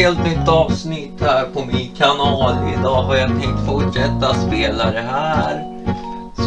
helt nytt avsnitt här på min kanal. Idag har jag tänkt fortsätta spela det här.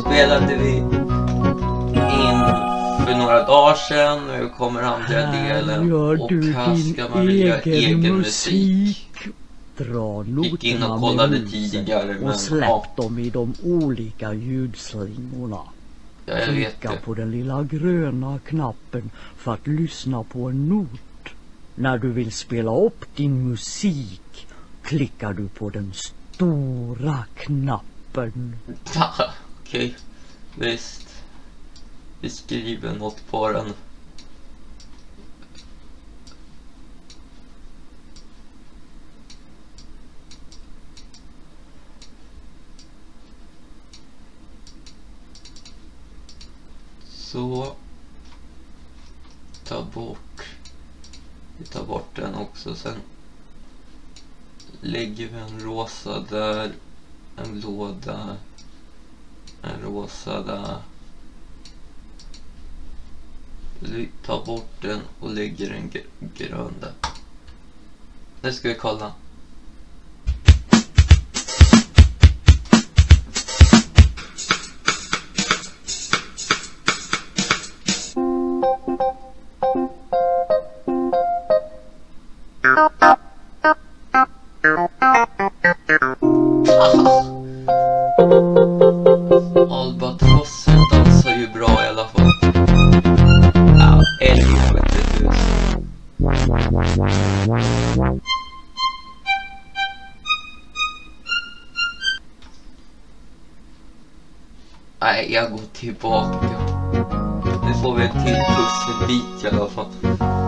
Spelade vi in för några dagar sedan. Nu kommer andra delen. Och här ska man väl göra egen, musik. Dra Gick in och kollade tidigare men och släpp ja, dem i de olika ljudslingorna. ja, jag Klicka på den lilla gröna knappen för att lyssna på en not. När du vill spela upp din musik klickar du på den stora knappen. Okej, visst. Vi skriver något på den. Så. Ta bort. Vi tar bort den också sen. Lägger vi en rosa där. En blå där. En rosa där. Vi tar bort den och lägger en gr- grön där. Nu ska vi kolla. Nu får vi en till pusselbit i alla fall.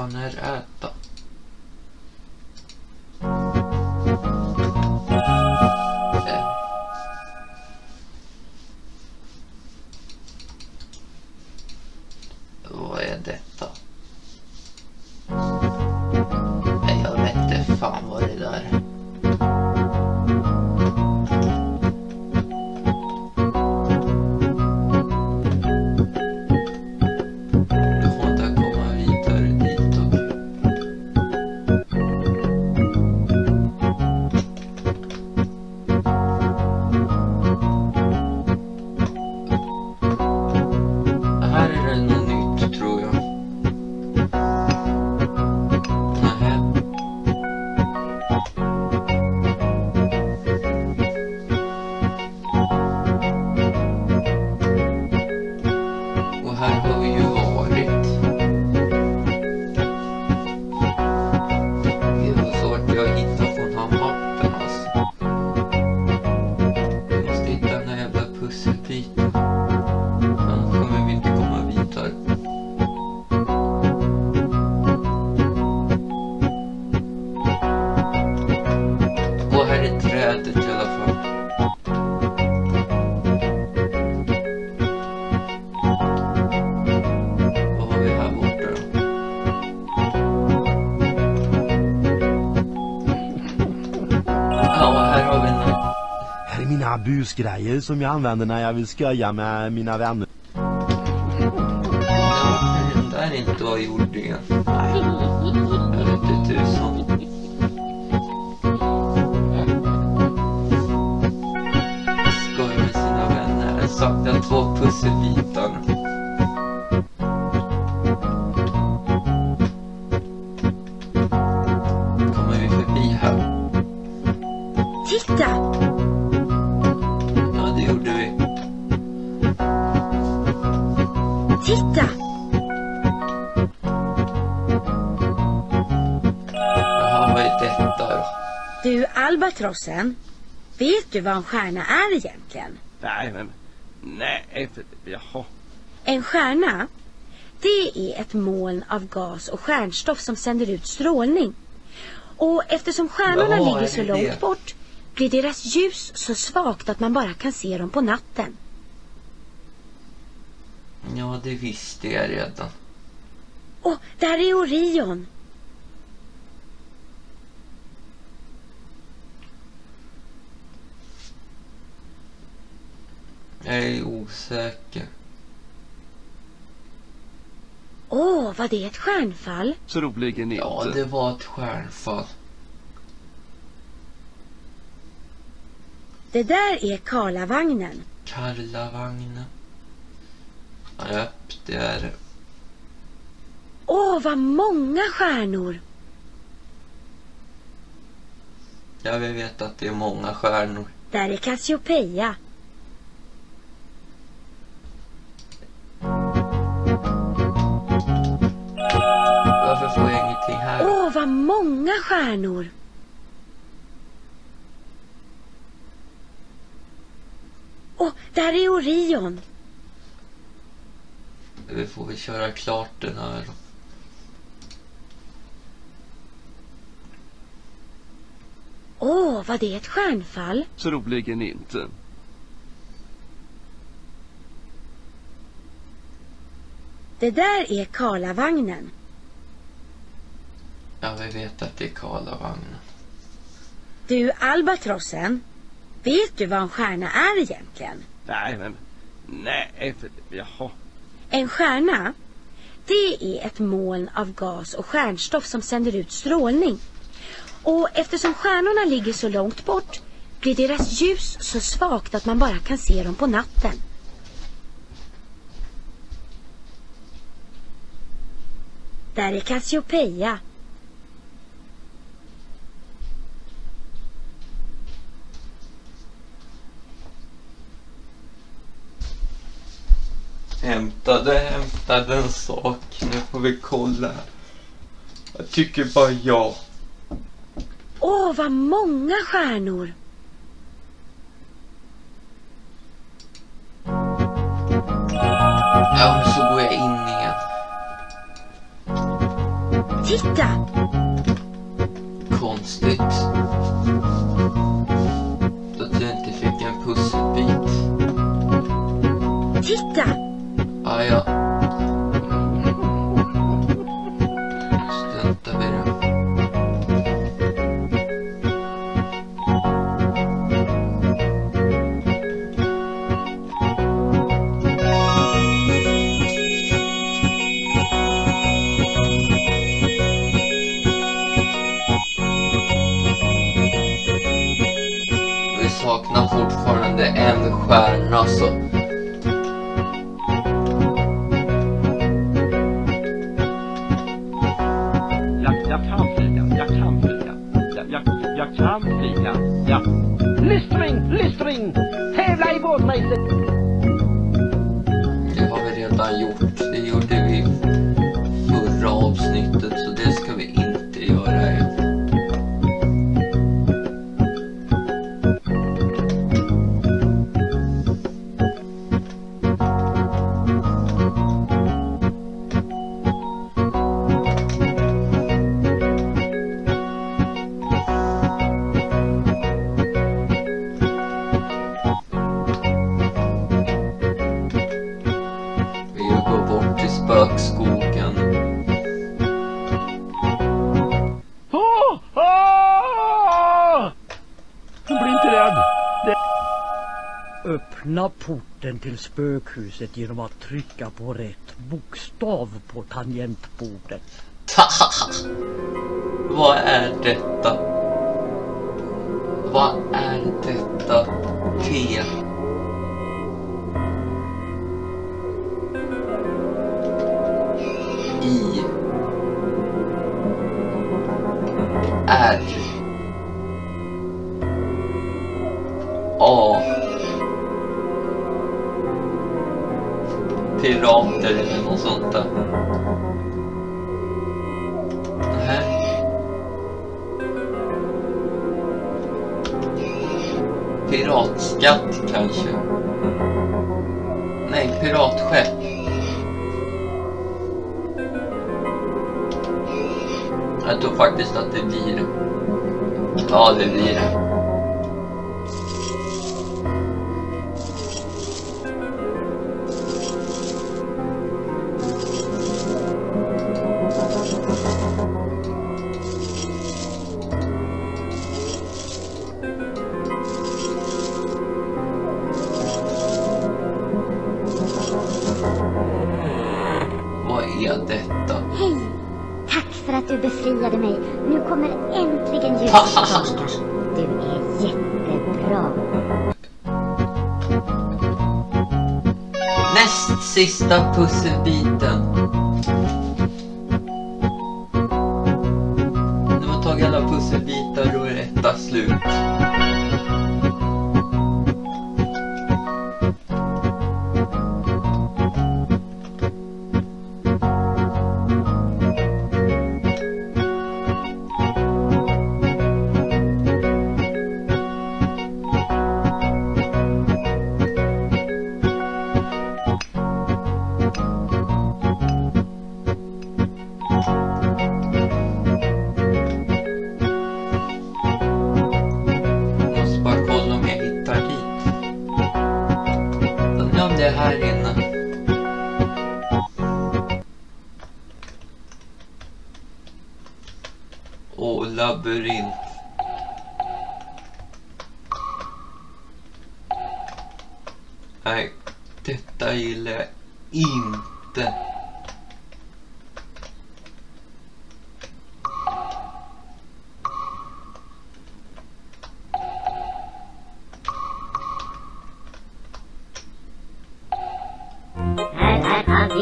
Eller äta? Eh. Vad är detta? Nej, jag vet inte fan vad busgrejer som jag använder när jag vill skoja med mina vänner. Det där är inte vad jag gjorde. Nej, jag vet inte tusan. Skojar med sina vänner. Jag saknar två pusselbitar. Albatrossen. Vet du vad en stjärna är egentligen? Nej, men... Nej, för... Jaha. En stjärna, det är ett moln av gas och stjärnstoff som sänder ut strålning. Och eftersom stjärnorna Jaha, ligger så långt det? bort blir deras ljus så svagt att man bara kan se dem på natten. Ja, det visste jag redan. Och där är Orion. Jag är osäker. Åh, var det ett stjärnfall? Troligen inte. Ja, det var ett stjärnfall. Det där är Karlavagnen. Karlavagnen. Japp, det är det. Åh, vad många stjärnor! Jag vill veta att det är många stjärnor. Där är Cassiopeia. Stjärnor! Åh, där är Orion. Vi får väl köra klart den här då. Åh, var det ett stjärnfall? Troligen inte. Det där är Karlavagnen. Jag vill veta att det är Karlavagnen. Du, albatrossen. Vet du vad en stjärna är egentligen? Nej, men... Nej, för... Jaha. En stjärna, det är ett moln av gas och stjärnstoff som sänder ut strålning. Och eftersom stjärnorna ligger så långt bort blir deras ljus så svagt att man bara kan se dem på natten. Där är Cassiopeia. Hämtade, hämtade en sak. Nu får vi kolla. Jag tycker bara ja. Åh, vad många stjärnor! Ja, så går jag in igen. Titta! Konstigt. Att jag inte fick en pusselbit. Titta! Bye. Tävla i båtrace! Det har vi spökskogen. Oh, oh! Bli inte rädd. Öppna porten till spökhuset genom att trycka på rätt bokstav på tangentbordet. Vad är detta? Vad är detta? T. I. R. A. Pirater eller något sånt där. Piratskatt kanske? Nej, piratskepp. Jag tror faktiskt att det blir. Ja, det blir Näst sista pusselbiten.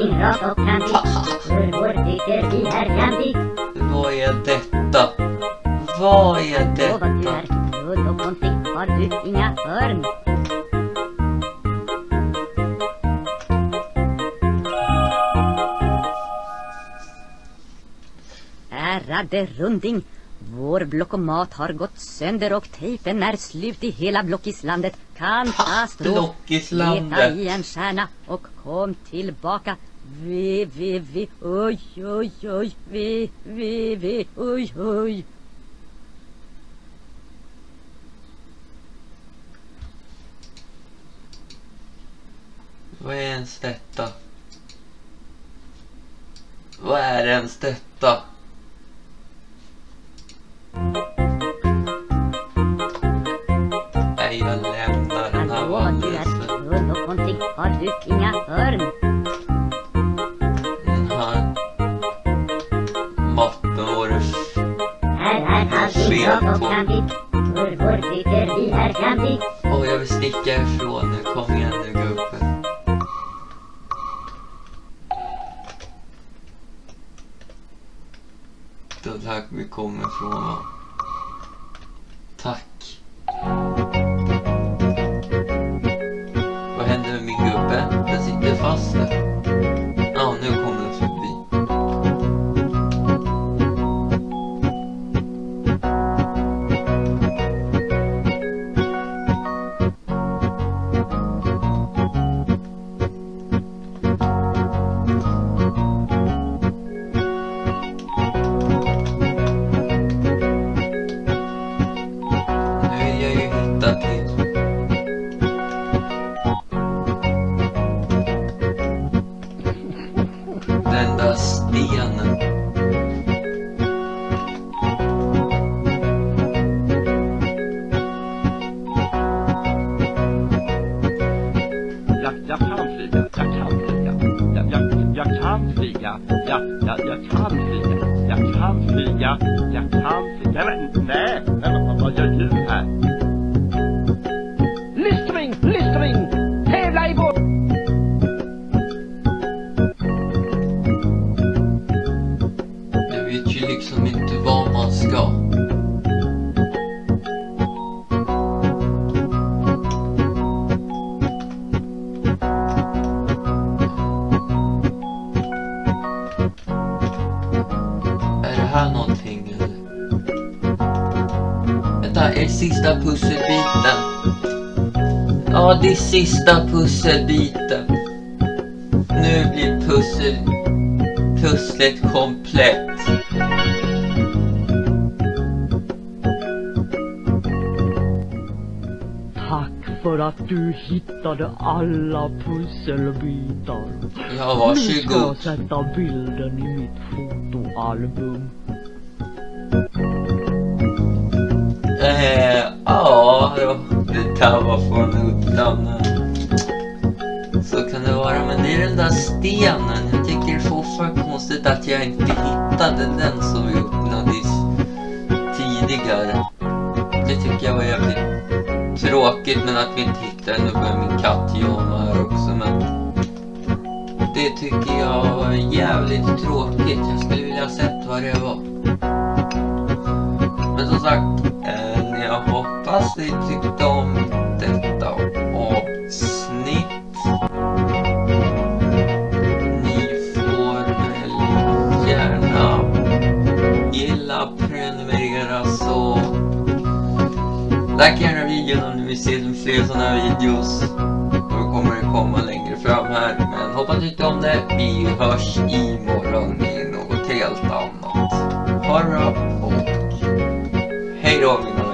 Rakt och kantigt. Kurvor tycker vi är kantigt. Vad är detta? Vad är Och vad du detta? är rudd och konstig har du inga hörn. Ärade runding. Vår blockomat har gått sönder och tejpen är slut i hela Blockislandet. Katastrof. Blockislandet. Leta i en stjärna och kom tillbaka. Vi, vi, vi, oj, oj, oj, vi, vi, vi, oj, oj. Vad är ens detta? Vad är ens detta? Nej, jag lämnar den här alldeles. Har du inga hörn? Vi är. Åh, jag vill sticka ifrån nu. Kom igen nu, gubben. Det är här vi kommer ifrån, va? Är sista pusselbiten? Ja, det är sista pusselbiten. Nu blir pussel pusslet komplett. Tack för att du hittade alla pusselbitar. Ja, Nu ska jag varsågod. sätta bilden i mitt fotoalbum. Eh, ja, det där var från uddan. Så kan det vara, men det är den där stenen. Jag tycker det är fortfarande konstigt att jag inte hittade den som vi öppnade i- tidigare. Det tycker jag var jävligt tråkigt, men att vi inte hittade den. Nu börjar min katt jobba här också, men det tycker jag var jävligt tråkigt. Jag skulle vilja sett vad det var. Hoppas ni tyckte om detta avsnitt. Ni får väl gärna gilla, prenumerera så Like gärna videon om ni vill se fler sådana här videos. Då kommer det komma längre fram här. Men hoppas ni tyckte om det. Vi hörs imorgon i något helt annat. Ha det bra och hej då mina